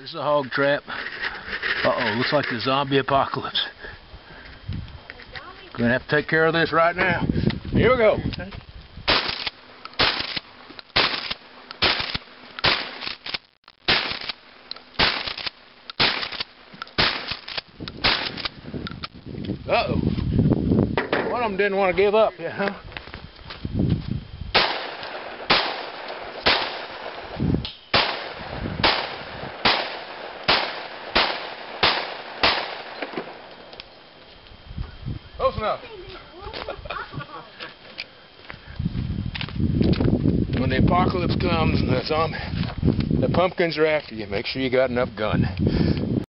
There's the hog trap. Uh-oh, looks like the zombie apocalypse. Gonna have to take care of this right now. Here we go. Uh-oh. One of them didn't want to give up, yeah, enough. when the apocalypse comes, the, zombie, the pumpkins are after you. Make sure you got enough gun.